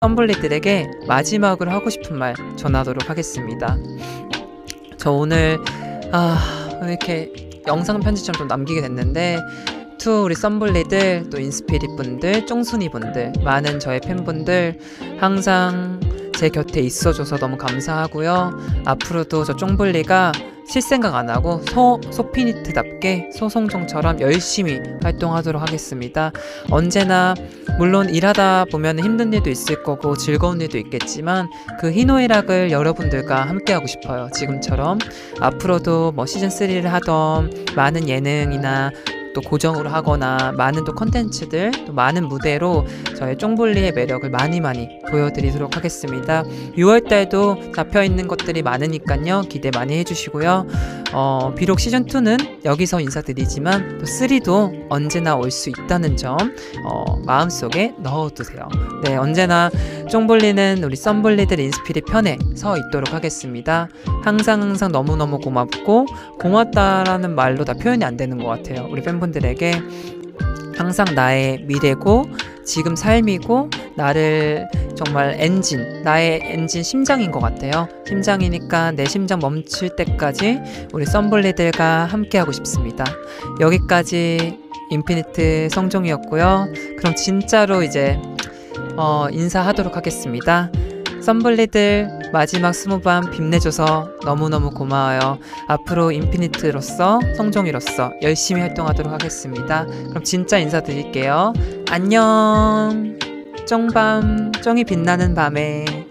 썸블리들에게 마지막으로 하고 싶은 말 전하도록 하겠습니다. 저 오늘 아 이렇게 영상 편지처럼 좀 남기게 됐는데 또 우리 썸블리들 또 인스피릿 분들 쫑순이 분들 많은 저의 팬분들 항상 제 곁에 있어줘서 너무 감사하고요 앞으로도 저 쫑블리가 쉴 생각 안 하고 소, 소피니트답게 소성종처럼 열심히 활동하도록 하겠습니다. 언제나 물론 일하다 보면 힘든 일도 있을 거고 즐거운 일도 있겠지만 그 희노애락을 여러분들과 함께 하고 싶어요. 지금처럼 앞으로도 뭐 시즌 3를 하던 많은 예능이나 또 고정으로 하거나 많은 또 컨텐츠들 또 많은 무대로 저의 쫑볼리의 매력을 많이 많이 보여드리도록 하겠습니다. 6월 달도 잡혀 있는 것들이 많으니까요 기대 많이 해주시고요. 어, 비록 시즌 2는 여기서 인사드리지만 또 3도 언제나 올 수 있다는 점 어, 마음속에 넣어두세요. 네 언제나 쫑볼리는 우리 썸볼리들 인스피릿 편에 서 있도록 하겠습니다. 항상 항상 너무너무 고맙고 고맙다라는 말로 다 표현이 안 되는 것 같아요. 우리 팬분 들에게 항상 나의 미래고 지금 삶이고 나를 정말 엔진, 나의 엔진 심장인 것 같아요. 심장이니까 내 심장 멈출 때까지 우리 썸블리들과 함께하고 싶습니다. 여기까지 인피니트 성종이었고요. 그럼 진짜로 이제 어, 인사하도록 하겠습니다. 썸블리들 마지막 스무 밤 빛내줘서 너무너무 고마워요. 앞으로 인피니트로서 성종이로서 열심히 활동하도록 하겠습니다. 그럼 진짜 인사드릴게요. 안녕. 쩡밤, 쩡이 빛나는 밤에.